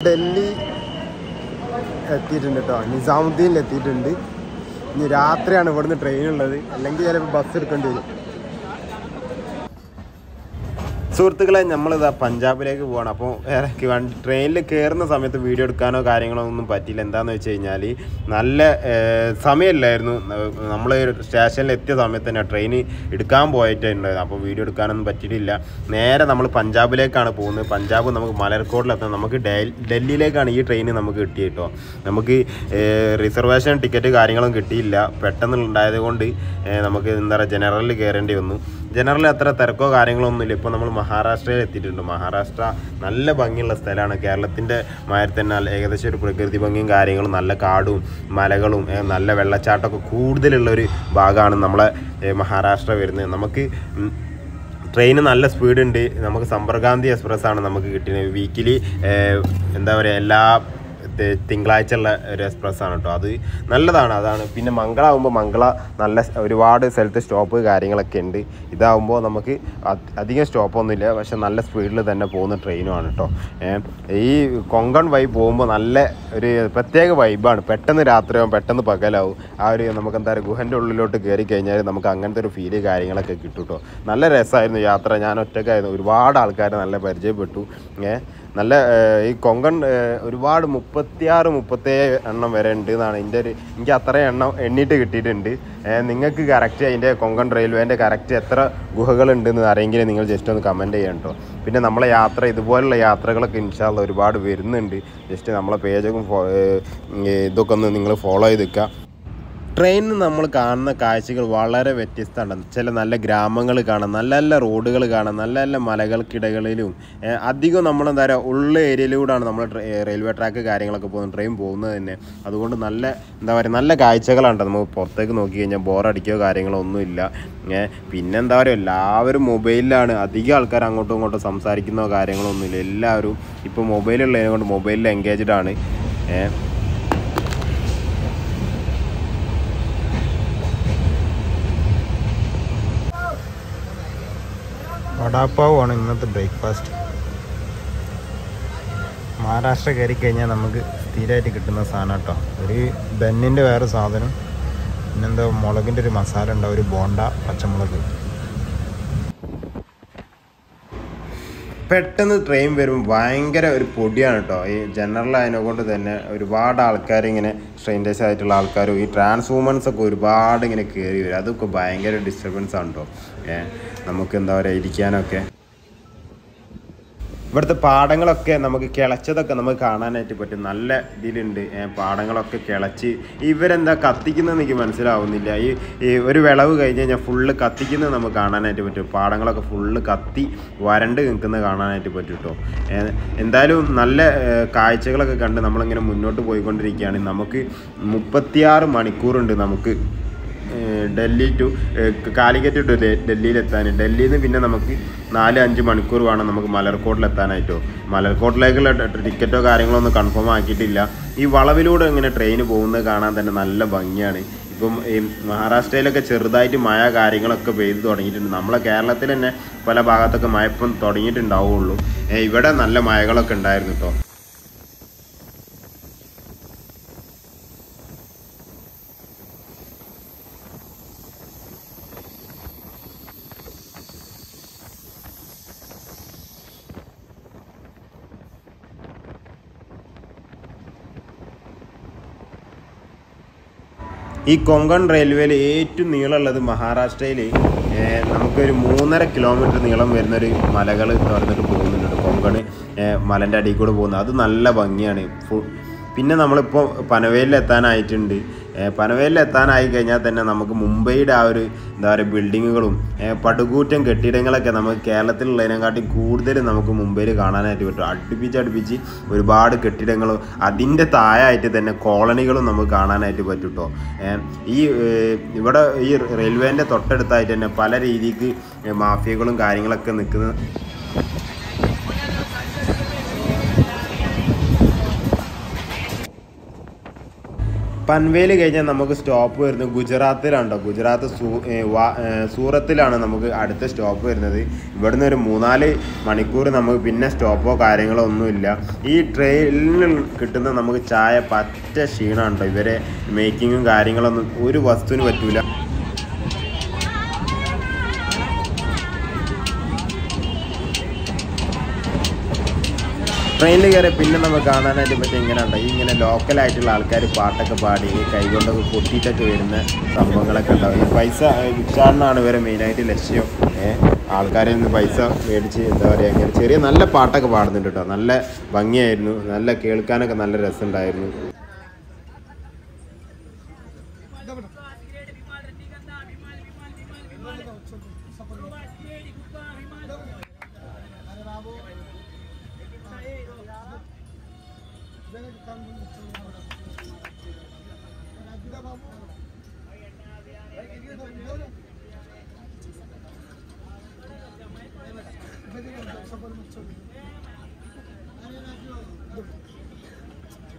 ഡൽഹി എത്തിയിട്ടുണ്ട് കേട്ടോ നിസാമുദ്ദീനിൽ എത്തിയിട്ടുണ്ട് ഇനി രാത്രിയാണ് ഇവിടുന്ന് ട്രെയിനുള്ളത് അല്ലെങ്കിൽ ചിലപ്പോൾ ബസ് എടുക്കേണ്ടി വരും. സുഹൃത്തുക്കളെ നമ്മളിതാ പഞ്ചാബിലേക്ക് പോകണം അപ്പോൾ ട്രെയിനിൽ കയറുന്ന സമയത്ത് വീഡിയോ എടുക്കാനോ കാര്യങ്ങളോ ഒന്നും പറ്റിയില്ല. എന്താണെന്ന് വെച്ച് കഴിഞ്ഞാൽ നല്ല സമയമില്ലായിരുന്നു നമ്മൾ സ്റ്റേഷനിൽ എത്തിയ സമയത്ത് തന്നെ ട്രെയിൻ എടുക്കാൻ പോയിട്ടുണ്ടായിരുന്നു അപ്പോൾ വീഡിയോ എടുക്കാനൊന്നും പറ്റിയിട്ടില്ല. നേരെ നമ്മൾ പഞ്ചാബിലേക്കാണ് പോകുന്നത്. പഞ്ചാബ് നമുക്ക് മലർക്കോട്ടിലെത്താം നമുക്ക് ഡൽഹിയിലേക്കാണ് ഈ ട്രെയിൻ നമുക്ക് കിട്ടിയത് കേട്ടോ നമുക്ക് റിസർവേഷൻ ടിക്കറ്റ് കാര്യങ്ങളും കിട്ടിയില്ല. പെട്ടെന്നുണ്ടായത് കൊണ്ട് നമുക്ക് എന്താ പറയുക ജനറലിൽ കയറേണ്ടി വന്നു. ജനറൽ അത്ര തിരക്കോ കാര്യങ്ങളോ ഒന്നുമില്ല ഇപ്പോൾ നമ്മൾ മഹാരാഷ്ട്രയിൽ എത്തിയിട്ടുണ്ട്. മഹാരാഷ്ട്ര നല്ല ഭംഗിയുള്ള സ്ഥലമാണ്. കേരളത്തിന്റെ മാതിരി തന്നെ ഏകദേശം ഒരു പ്രകൃതി ഭംഗിയും കാര്യങ്ങളും നല്ല കാടും മലകളും നല്ല വെള്ളച്ചാട്ടമൊക്കെ കൂടുതലുള്ള ഒരു ഭാഗമാണ് നമ്മളെ മഹാരാഷ്ട്ര വരുന്നത്. നമുക്ക് ട്രെയിന് നല്ല സ്പീഡ് ഉണ്ട്. നമുക്ക് സമ്പർഗാന്തി എക്സ്പ്രസ് ആണ് നമുക്ക് കിട്ടിയത്. വീക്കിലി എന്താ പറയുക എല്ലാ തിങ്കളാഴ്ച ഉള്ള ഒരു എക്സ്പ്രസ് ആണ് കേട്ടോ. അത് നല്ലതാണ്. അതാണ് പിന്നെ മംഗള ആകുമ്പോൾ മംഗള നല്ല ഒരുപാട് സ്ഥലത്ത് സ്റ്റോപ്പ് കാര്യങ്ങളൊക്കെ ഉണ്ട്. ഇതാകുമ്പോൾ നമുക്ക് അധികം സ്റ്റോപ്പൊന്നുമില്ല. പക്ഷെ നല്ല സ്പീഡിൽ തന്നെ പോകുന്ന ട്രെയിനുമാണ് കേട്ടോ. ഈ കൊങ്കൺ വൈബ് പോകുമ്പോൾ നല്ല ഒരു പ്രത്യേക വൈബാണ്. പെട്ടെന്ന് രാത്രിയാവും പെട്ടെന്ന് പകലാവും. ആ ഒരു നമുക്ക് എന്താ പറയുക ഗുഹന്റെ ഉള്ളിലോട്ട് കയറി കഴിഞ്ഞാൽ നമുക്ക് അങ്ങനത്തെ ഒരു ഫീൽ കാര്യങ്ങളൊക്കെ കിട്ടും കേട്ടോ. നല്ല രസമായിരുന്നു യാത്ര. ഞാൻ ഒറ്റക്കായിരുന്നു. ഒരുപാട് ആൾക്കാരെ നല്ല പരിചയപ്പെട്ടു. നല്ല ഈ കൊങ്കൺ ഒരുപാട് ഒരുപാട് മുപ്പത്തിയാറ് മുപ്പത്തേഴ് എണ്ണം വരെ ഉണ്ട് എന്നാണ് എന്റെ ഒരു എനിക്ക് അത്രയും എണ്ണം എണ്ണിയിട്ട് കിട്ടിയിട്ടുണ്ട്. നിങ്ങൾക്ക് കറക്റ്റ് അതിന്റെ കൊങ്കൺ റെയിൽവേന്റെ കറക്റ്റ് എത്ര ഗുഹകളുണ്ടെന്ന് അറിയെങ്കിൽ നിങ്ങൾ ജസ്റ്റ് ഒന്ന് കമന്റ് ചെയ്യണം കേട്ടോ പിന്നെ നമ്മളെ യാത്ര ഇതുപോലുള്ള യാത്രകളൊക്കെ ഇൻഷാല്ല ഒരുപാട് വരുന്നുണ്ട്. ജസ്റ്റ് നമ്മളെ പേജൊക്കെ ഇതൊക്കെ ഒന്ന് നിങ്ങൾ ഫോളോ ചെയ്ത് നിൽക്കുക. ട്രെയിനിൽ നമ്മൾ കാണുന്ന കാഴ്ചകൾ വളരെ വ്യത്യസ്തമാണ്. ചില നല്ല ഗ്രാമങ്ങൾ കാണാം നല്ല നല്ല റോഡുകൾ കാണാം നല്ല നല്ല മലകൾക്കിടകളിലും അധികം നമ്മൾ എന്താ പറയുക ഉള്ള ഏരിയയിലൂടെയാണ് നമ്മൾ റെയിൽവേ ട്രാക്ക് കാര്യങ്ങളൊക്കെ പോകുന്നത് ട്രെയിൻ പോകുന്നത് തന്നെ. അതുകൊണ്ട് നല്ല എന്താ പറയുക നല്ല കാഴ്ചകളാണ്. നമുക്ക് പുറത്തേക്ക് നോക്കി കഴിഞ്ഞാൽ. ബോറടിക്കുകയോ കാര്യങ്ങളോ ഒന്നുമില്ല. പിന്നെ എന്താ പറയുക എല്ലാവരും മൊബൈലിലാണ്. അധികം ആൾക്കാർ അങ്ങോട്ടും ഇങ്ങോട്ടും സംസാരിക്കുന്നോ കാര്യങ്ങളോ ഒന്നുമില്ല. എല്ലാവരും ഇപ്പോൾ മൊബൈലുള്ളതിനെ കൊണ്ട് മൊബൈലിൽ എൻഗേജ്ഡ് ആണ്. ഏഹ് വടാപ്പാവാണ് ഇന്നത്തെ ബ്രേക്ക്ഫാസ്റ്റ്. മഹാരാഷ്ട്ര കയറി കഴിഞ്ഞാൽ നമുക്ക് സ്ഥിരമായിട്ട് കിട്ടുന്ന സാധനം കേട്ടോ. ഒരു ബെന്നിന്റെ വേറെ സാധനം. പിന്നെന്താ മുളകിന്റെ ഒരു മസാല ഉണ്ടാവും ഒരു ബോണ്ട പച്ചമുളക്. പെട്ടെന്ന് ട്രെയിൻ വരും ഭയങ്കര ഒരു പൊടിയാണ് കേട്ടോ. ഈ ജനറൽ ആയതിനെ കൊണ്ട് തന്നെ ഒരുപാട് ആൾക്കാർ ഇങ്ങനെ സ്ട്രെയിൻഡേഴ്സ് ആയിട്ടുള്ള ആൾക്കാരും ഈ ട്രാൻസ് ഒക്കെ ഒരുപാട് ഇങ്ങനെ കയറി വരും. അതൊക്കെ ഭയങ്കര ഡിസ്റ്റർബൻസ് ആണ് കേട്ടോ. ഏഹ് നമുക്ക് എന്താ പറയുക ഇരിക്കാനൊക്കെ. ഇവിടുത്തെ പാടങ്ങളൊക്കെ നമുക്ക് കിളച്ചതൊക്കെ നമുക്ക് കാണാനായിട്ട് പറ്റും. നല്ല ഇതിലുണ്ട്. പാടങ്ങളൊക്കെ കിളച്ച്. ഇവരെന്താ കത്തിക്കുന്നതെന്ന് എനിക്ക് മനസ്സിലാവുന്നില്ല. ഈ ഒരു വിളവ് കഴിഞ്ഞ് കഴിഞ്ഞാൽ ഫുള്ള് കത്തിക്കുന്നത് നമുക്ക് കാണാനായിട്ട് പറ്റും. പാടങ്ങളൊക്കെ ഫുള്ള് കത്തി വരണ്ട് നിൽക്കുന്നത് കാണാനായിട്ട് പറ്റും കേട്ടോ എന്തായാലും നല്ല കാഴ്ചകളൊക്കെ കണ്ട് നമ്മളിങ്ങനെ മുന്നോട്ട് പോയിക്കൊണ്ടിരിക്കുകയാണ്. നമുക്ക് മുപ്പത്തിയാറ് മണിക്കൂറുണ്ട് നമുക്ക് ഡൽഹി ടു കാലിക്കറ്റ് ടു ഡൽഹിയിലെത്താൻ ഡൽഹിയിൽ നിന്ന് പിന്നെ നമുക്ക് നാല് അഞ്ച് മണിക്കൂർ വേണം നമുക്ക് മലർക്കോട്ടിലെത്താനായിട്ടോ മലർക്കോട്ടിലേക്കുള്ള ടിക്കറ്റോ കാര്യങ്ങളോ ഒന്നും കൺഫേം ആക്കിയിട്ടില്ല. ഈ വളവിലൂടെ ഇങ്ങനെ ട്രെയിൻ പോകുന്നത് കാണാൻ തന്നെ നല്ല ഭംഗിയാണ്. ഇപ്പം ഈ മഹാരാഷ്ട്രയിലൊക്കെ ചെറുതായിട്ട് മഴ കാര്യങ്ങളൊക്കെ പെയ്ത് തുടങ്ങിയിട്ടുണ്ട്. നമ്മളെ കേരളത്തിൽ തന്നെ പല ഭാഗത്തൊക്കെ മഴ ഇപ്പം തുടങ്ങിയിട്ടുണ്ടാവുള്ളൂ. ഇവിടെ നല്ല മഴകളൊക്കെ ഉണ്ടായിരുന്നു കേട്ടോ ഈ കൊങ്കൺ റെയിൽവേയിൽ ഏറ്റവും നീളമുള്ളത് മഹാരാഷ്ട്രയിൽ നമുക്കൊരു മൂന്നര കിലോമീറ്റർ നീളം വരുന്നൊരു മലകൾ തുറന്നിട്ട് പോകുന്നുണ്ട്. കൊങ്കൺ മലന്റെ അടിയിൽ കൂടെ പോകുന്നത്. അത് നല്ല ഭംഗിയാണ്. ഫുൾ പിന്നെ നമ്മളിപ്പോൾ പനവേലിൽ എത്താനായി കഴിഞ്ഞാൽ തന്നെ നമുക്ക് മുംബൈയുടെ ആ ഒരു എന്താ പറയുക ബിൽഡിങ്ങുകളും പടുകൂറ്റം കെട്ടിടങ്ങളൊക്കെ നമുക്ക് കേരളത്തിലുള്ളതിനെക്കാട്ടി കൂടുതൽ നമുക്ക് മുംബൈയിൽ കാണാനായിട്ട് പറ്റും. അടുപ്പിച്ച് അടുപ്പിച്ച് ഒരുപാട് കെട്ടിടങ്ങളും അതിന്റെ താഴായിട്ട് തന്നെ കോളനികളും നമുക്ക് കാണാനായിട്ട് പറ്റും കേട്ടോ ഈ ഇവിടെ ഈ റെയിൽവേന്റെ തൊട്ടടുത്തായിട്ട് തന്നെ പല രീതിക്ക് മാഫിയകളും കാര്യങ്ങളൊക്കെ നിൽക്കുന്ന പൻവേൽ കഴിഞ്ഞാൽ നമുക്ക് സ്റ്റോപ്പ് വരുന്നത് ഗുജറാത്തിലാണോ ഗുജറാത്ത് ഏ, സൂറത്തിലാണ് നമുക്ക് അടുത്ത സ്റ്റോപ്പ് വരുന്നത്. ഇവിടുന്ന് ഒരു മൂന്നാൽ മണിക്കൂർ നമുക്ക് പിന്നെ സ്റ്റോപ്പോ കാര്യങ്ങളോ ഒന്നുമില്ല. ഈ ട്രെയിനിൽ കിട്ടുന്ന നമുക്ക് ചായ പറ്റ ക്ഷീണമുണ്ടോ? ഇവരെ മേക്കിങ്ങും കാര്യങ്ങളൊന്നും ഒരു വസ്തുവിന് പറ്റൂല. ട്രെയിനിൽ കയറി പിന്നെ നമുക്ക് കാണാനായിട്ട് പറ്റും ഇങ്ങനെ ഉണ്ട്. ഇങ്ങനെ ലോക്കലായിട്ടുള്ള ആൾക്കാർ പാട്ടൊക്കെ പാടി കൈകൊണ്ടൊക്കെ കൊട്ടിയിട്ടൊക്കെ വരുന്ന സംഭവങ്ങളൊക്കെ ഉണ്ടാവും പൈസ വിച്ചാടനാണ് ഇവരെ മെയിനായിട്ട് ലക്ഷ്യം. ആൾക്കാരിൽ നിന്ന് പൈസ മേടിച്ച് എന്താ പറയുക ഇങ്ങനെ ചെറിയ നല്ല പാട്ടൊക്കെ പാടുന്നുണ്ട് കേട്ടോ. നല്ല ഭംഗിയായിരുന്നു. നല്ല കേൾക്കാനൊക്കെ നല്ല രസമുണ്ടായിരുന്നു.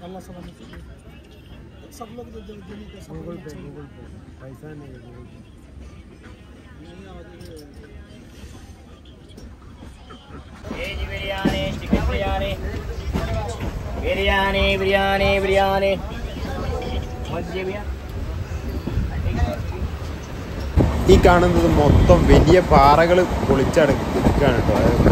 अल्लाह सब सब लोग जो देने का सब गूगल पे गूगल पे പൈസ Veggie biryani, chicken biryani, biryani, biryani, biryani. What's the biryani? ഈ കാണുന്നത് മൊത്തം വലിയ പാറകൾ പൊളിച്ചടക്കുകയാണ് കേട്ടോ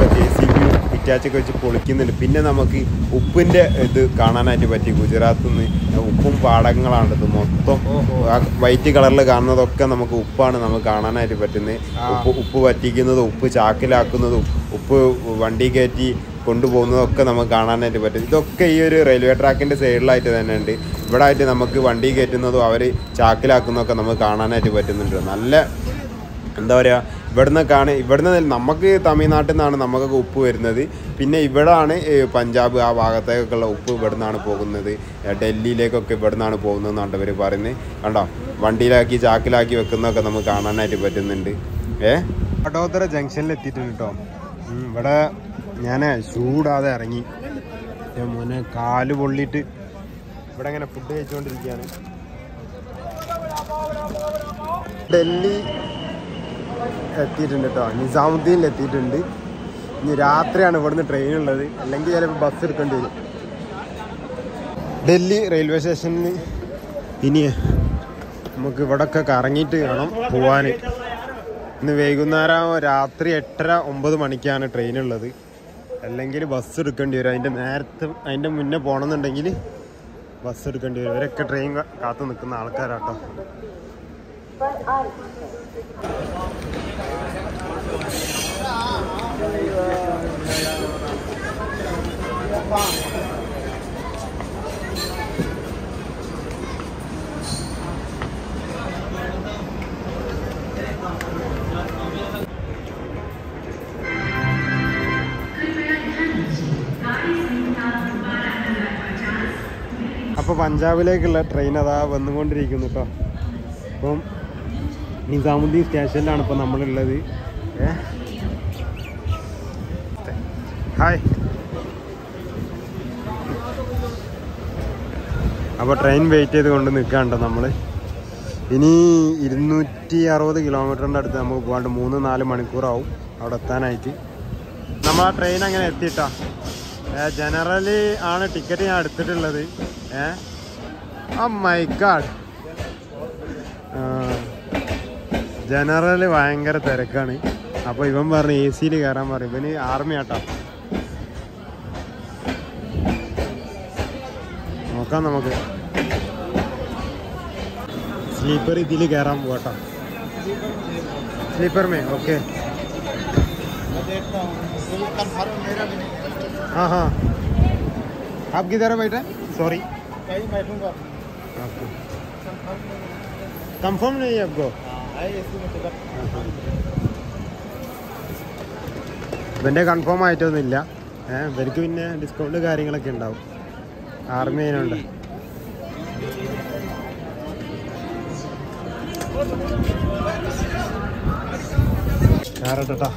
അതൊക്കെ ജെ സി ബി ഇറ്റാച്ചൊക്കെ വെച്ച് പൊളിക്കുന്നുണ്ട്. പിന്നെ നമുക്ക് ഉപ്പിന്റെ ഇത് കാണാനായിട്ട് പറ്റി. ഗുജറാത്ത് നിന്ന് ഉപ്പും പാടങ്ങളാണ് ഇത് മൊത്തം വൈറ്റ് കളറിൽ കാണുന്നതൊക്കെ നമുക്ക് ഉപ്പാണ് നമുക്ക് കാണാനായിട്ട് പറ്റുന്നത് ഉപ്പ് ഉപ്പ് വറ്റിക്കുന്നതും ഉപ്പ് ചാക്കിലാക്കുന്നതും ഉപ്പ് വണ്ടി കയറ്റി കൊണ്ടുപോകുന്നതൊക്കെ നമുക്ക് കാണാനായിട്ട് പറ്റും. ഇതൊക്കെ ഈ ഒരു റെയിൽവേ ട്രാക്കിന്റെ സൈഡിലായിട്ട് തന്നെ ഉണ്ട്. ഇവിടെ ആയിട്ട് നമുക്ക് വണ്ടി കയറ്റുന്നതും അവർ ചാക്കിലാക്കുന്നതൊക്കെ നമുക്ക് കാണാനായിട്ട് പറ്റുന്നുണ്ട്. നല്ല എന്താ പറയുക ഇവിടുന്ന് കാണ ഇവിടുന്ന് നമുക്ക് തമിഴ്നാട്ടിൽ നിന്നാണ് നമുക്കൊക്കെ ഉപ്പ് വരുന്നത്. പിന്നെ ഇവിടാണ് പഞ്ചാബ് ആ ഭാഗത്തേക്കൊക്കെയുള്ള ഉപ്പ് ഇവിടുന്നാണ് പോകുന്നത്. ഡൽഹിയിലേക്കൊക്കെ ഇവിടുന്നാണ് പോകുന്നതെന്നാണ് ഇവർ പറയുന്നത്. കണ്ടോ? വണ്ടിയിലാക്കി ചാക്കിലാക്കി വെക്കുന്നതൊക്കെ നമുക്ക് കാണാനായിട്ട് പറ്റുന്നുണ്ട്. ഏ? വഡോദര ജംഗ്ഷനിൽ എത്തിയിട്ടുണ്ട് കേട്ടോ ഇവിടെ ഞാൻ ചൂടാതെ ഇറങ്ങി. മോനെ കാൽ പൊള്ളിയിട്ട് ഇവിടെ ഇങ്ങനെ ഫുഡ് കഴിച്ചുകൊണ്ടിരിക്കുകയാണ് ഡൽഹി എത്തിയിട്ടുണ്ട് കേട്ടോ നിസാമുദ്ദീനിൽ എത്തിയിട്ടുണ്ട്. ഇനി രാത്രിയാണ് ഇവിടുന്ന് ട്രെയിൻ ഉള്ളത്. അല്ലെങ്കിൽ ചിലപ്പോൾ ബസ് എടുക്കേണ്ടി വരും. ഡൽഹി റെയിൽവേ സ്റ്റേഷനിൽ ഇനി നമുക്ക് ഇവിടൊക്കെ കറങ്ങിയിട്ട് വേണം പോവാൻ ഇന്ന് വൈകുന്നേരം രാത്രി എട്ടര ഒമ്പത് മണിക്കാണ് ട്രെയിൻ ഉള്ളത്. അല്ലെങ്കിൽ ബസ് എടുക്കേണ്ടി വരും. അതിന്റെ നേരത്തെ അതിന്റെ മുന്നേ പോകണമെന്നുണ്ടെങ്കിൽ ബസ് എടുക്കേണ്ടി വരും. ഇവരൊക്കെ ട്രെയിൻ കാത്തു നിൽക്കുന്ന ആൾക്കാരാട്ടോ അപ്പോൾ പഞ്ചാബിലേക്കുള്ള ട്രെയിൻ അതാ വന്നുകൊണ്ടിരിക്കുന്നു കേട്ടോ അപ്പം നിസാമുദ്ദീൻ സ്റ്റേഷനിലാണ് ഇപ്പോൾ നമ്മളുള്ളത്. ഹായ്. അപ്പോൾ ട്രെയിൻ വെയിറ്റ് ചെയ്ത് കൊണ്ട് നിൽക്കാണ്ടോ നമ്മൾ ഇനി ഇരുന്നൂറ്റി അറുപത് കിലോമീറ്ററിന്റെ അടുത്ത് നമുക്ക് പോകാണ്ട് മൂന്ന് നാല് മണിക്കൂറാവും അവിടെ എത്താനായിട്ട്. നമ്മൾ ആ ട്രെയിൻ അങ്ങനെ എത്തിയിട്ടാ. ജനറലി ആണ് ടിക്കറ്റ് ഞാൻ എടുത്തിട്ടുള്ളത്. ഏ? ആ മൈ ഗാഡ് ജനറൽ ഭയങ്കര തിരക്കാണ് അപ്പോൾ ഇവൻ പറഞ്ഞു എ സിയിൽ കയറാൻ പറയും ഇവന് ആർമി ആട്ടാ നോക്കാം നമുക്ക് സ്ലീപ്പർ ഇതിൽ കയറാൻ പോകട്ടോ स्लीपर में ओके देखता हूँ कंफर्म मेरा भी नहीं हाँ हाँ आप किधर है बैठे सॉरी कहीं बैठूंगा कंफर्म नहीं है आपको है इसी में टिकट ഇവന്റെ കൺഫേം ആയിട്ടൊന്നുമില്ല. ഏഹ് ഇവർക്ക് പിന്നെ ഡിസ്കൗണ്ട് കാര്യങ്ങളൊക്കെ ഉണ്ടാവും. ആർമി അതിനുണ്ട് കയറട്ടാ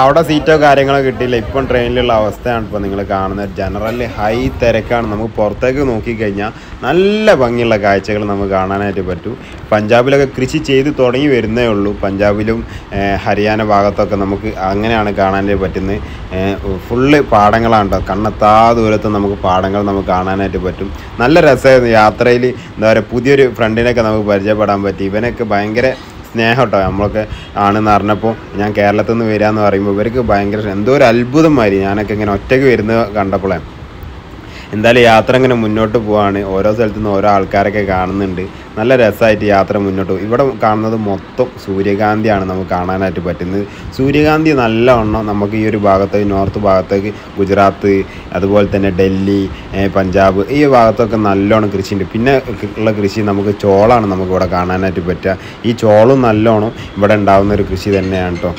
അവിടെ സീറ്റോ കാര്യങ്ങളോ കിട്ടിയില്ല. ഇപ്പം ട്രെയിനിലുള്ള അവസ്ഥയാണ് ഇപ്പോൾ നിങ്ങൾ കാണുന്നത്. ജനറലി ഹൈ തിരക്കാണ്. നമുക്ക് പുറത്തേക്ക് നോക്കിക്കഴിഞ്ഞാൽ നല്ല ഭംഗിയുള്ള കാഴ്ചകൾ നമുക്ക് കാണാനായിട്ട് പറ്റും. പഞ്ചാബിലൊക്കെ കൃഷി ചെയ്ത് തുടങ്ങി വരുന്നേ ഉള്ളൂ. പഞ്ചാബിലും ഹരിയാന ഭാഗത്തൊക്കെ നമുക്ക് അങ്ങനെയാണ് കാണാനായിട്ട് പറ്റുന്നത്. ഫുള്ള് പാടങ്ങളാണ് കേട്ടോ കണ്ണെത്താ ദൂരത്ത് നമുക്ക് പാടങ്ങൾ നമുക്ക് കാണാനായിട്ട് പറ്റും. നല്ല രസമായിരുന്നു യാത്രയിൽ. എന്താ പറയുക പുതിയൊരു ഫ്രണ്ടിനൊക്കെ നമുക്ക് പരിചയപ്പെടാൻ പറ്റി. ഇവനൊക്കെ ഭയങ്കര സ്നേഹം കേട്ടോ നമ്മളൊക്കെ ആണെന്ന് അറിഞ്ഞപ്പോൾ ഞാൻ കേരളത്തിൽ നിന്ന് വരികയെന്ന് പറയുമ്പോൾ ഇവർക്ക് ഭയങ്കര എന്തോ ഒരു അത്ഭുതം മാതിരി ഞാനൊക്കെ ഇങ്ങനെ ഒറ്റയ്ക്ക് വരുന്നത് കണ്ടപ്പോഴേ എന്തായാലും യാത്ര ഇങ്ങനെ മുന്നോട്ട് പോവാണ്. ഓരോ സ്ഥലത്തു നിന്ന് ഓരോ ആൾക്കാരൊക്കെ കാണുന്നുണ്ട്. നല്ല രസമായിട്ട് യാത്ര മുന്നോട്ട് ഇവിടെ കാണുന്നത് മൊത്തം സൂര്യകാന്തിയാണ് നമുക്ക് കാണാനായിട്ട് പറ്റുന്നത്. സൂര്യകാന്തി നല്ലവണ്ണം നമുക്ക് ഈ ഒരു ഭാഗത്തേക്ക് നോർത്ത് ഭാഗത്തേക്ക് ഗുജറാത്ത് അതുപോലെ തന്നെ ഡൽഹി പഞ്ചാബ് ഈ ഭാഗത്തൊക്കെ നല്ലോണം കൃഷിയുണ്ട് പിന്നെ ഉള്ള കൃഷി നമുക്ക് ചോളാണ് നമുക്ക് ഇവിടെ കാണാനായിട്ട് പറ്റുക. ഈ ചോളും നല്ലോണം ഇവിടെ ഉണ്ടാകുന്ന ഒരു കൃഷി തന്നെയാണ് കേട്ടോ.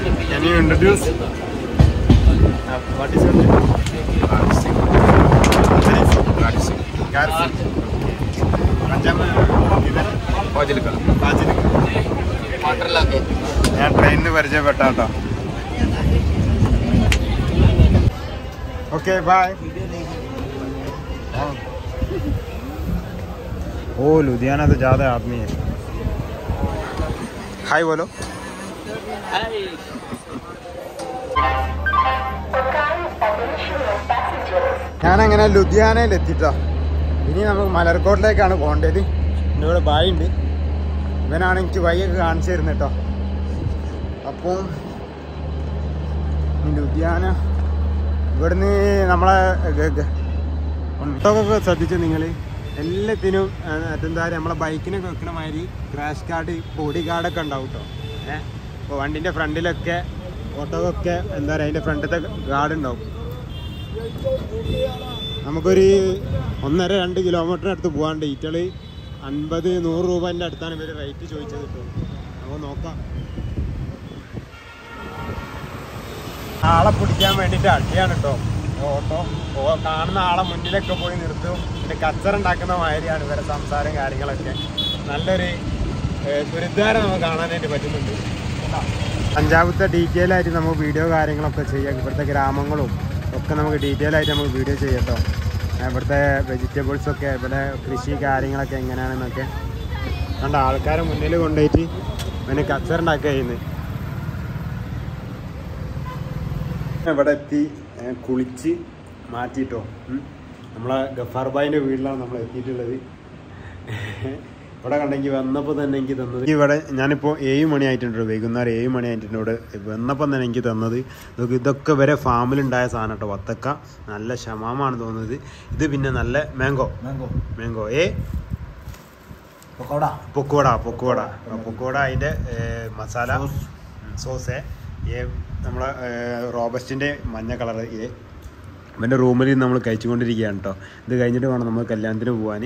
ये मेरा new friend from Punjab can you introduce what is your Punjab में किधर ഫാജിൽക്ക ഫാസിലിക്ക. വാട്ടറിലൊക്കെ ഞാൻ ട്രെയിനിന് പരിചയപ്പെട്ട കേട്ടോ ओके बाय ओ लुधियाना से ज़्यादा आदमी है हाय बोलो ഞാൻ അങ്ങനെ ലുധിയാനയിൽ എത്തിട്ടോ ഇനി നമുക്ക് മലർക്കോട്ടിലേക്കാണ് പോകേണ്ടത്. എന്റെ കൂടെ ബായി ഉണ്ട് ഇവനാണ് എനിക്ക് വഴിയൊക്കെ കാണിച്ചു തരുന്നത് കേട്ടോ അപ്പോൾ ലുധിയാന ഇവിടുന്ന് നമ്മളെ ഒട്ടൊക്കെ ശ്രദ്ധിച്ചു നിങ്ങൾ എല്ലാത്തിനും എന്താ പറയുക നമ്മളെ ബൈക്കിനൊക്കെ വെക്കണ മാതിരി ക്രാഷ് കാർഡ് ബോഡി കാർഡൊക്കെ ഉണ്ടാവും കേട്ടോ ഏഹ് അപ്പോൾ വണ്ടിന്റെ ഫ്രണ്ടിലൊക്കെ ഓട്ടോക്കൊക്കെ എന്താ പറയുക അതിന്റെ ഫ്രണ്ടിലത്തെ ഗാർഡ് ഉണ്ടാവും. നമുക്കൊരു ഒന്നര രണ്ട് കിലോമീറ്ററിനടുത്ത് പോകാണ്ട് ഈറ്റൾ അൻപത് നൂറ് രൂപേന്റെ അടുത്താണ് ഇവർ റേറ്റ് ചോദിച്ചത് കിട്ടും അപ്പോൾ നോക്കാം. ആളെ പിടിക്കാൻ വേണ്ടിയിട്ട് അടിയാണ് കേട്ടോ ഓട്ടോ കാണുന്ന ആളെ മുന്നിലൊക്കെ പോയി നിർത്തും. പിന്നെ കച്ചറുണ്ടാക്കുന്ന മാതിരിയാണ് ഇവരെ സംസാരം കാര്യങ്ങളൊക്കെ. നല്ലൊരു ദുരിതാരം നമുക്ക് കാണാനായിട്ട് പറ്റുന്നുണ്ട്. പഞ്ചാബത്തെ ഡീറ്റെയിൽ ആയിട്ട് നമുക്ക് വീഡിയോ കാര്യങ്ങളൊക്കെ ചെയ്യാം. ഇവിടുത്തെ ഗ്രാമങ്ങളും ഒക്കെ നമുക്ക് ഡീറ്റെയിൽ ആയിട്ട് നമുക്ക് വീഡിയോ ചെയ്യാം കേട്ടോ ഇവിടുത്തെ വെജിറ്റബിൾസ് ഒക്കെ ഇവിടെ കൃഷി കാര്യങ്ങളൊക്കെ എങ്ങനെയാണെന്നൊക്കെ. കണ്ട ആൾക്കാരെ മുന്നിൽ കൊണ്ടുപോയിട്ട് പിന്നെ കച്ചറുണ്ടാക്കി കഴിയുന്നത് ഇവിടെ എത്തി കുളിച്ച് മാറ്റിയിട്ടോ. നമ്മളെ ഗഫാർ ബായിന്റെ വീട്ടിലാണ് നമ്മൾ എത്തിയിട്ടുള്ളത്. ഇവിടെ കണ്ടെങ്കിൽ വന്നപ്പോൾ തന്നെ എനിക്ക് തന്നത്. ഇവിടെ ഞാനിപ്പോൾ ഏഴ് മണി ആയിട്ടുണ്ട്? വൈകുന്നേരം ഏഴ് മണി ആയിട്ടുണ്ട് ഇവിടെ വന്നപ്പോൾ തന്നെ എനിക്ക് തന്നത്. നമുക്ക് ഇതൊക്കെ വരെ ഫാമിലുണ്ടായ സാധനം കേട്ടോ. വത്തക്ക നല്ല ഷമാമാണ് തോന്നുന്നത്. ഇത് പിന്നെ നല്ല മാംഗോ. മാംഗോ. മാംഗോ. ഏ? പൊക്കോട. പൊക്കോട പൊക്കോട. പൊക്കോട അതിന്റെ മസാല. സോസ്. ഏ നമ്മളെ റോബസ്റ്റിന്റെ മഞ്ഞ കളർ ഇത്. ഇവന്റെ റൂമിൽ നമ്മൾ കഴിച്ചുകൊണ്ടിരിക്കുകയാണ് കേട്ടോ. ഇത് കഴിഞ്ഞിട്ട് വേണം നമ്മൾ കല്യാണത്തിന് പോകാൻ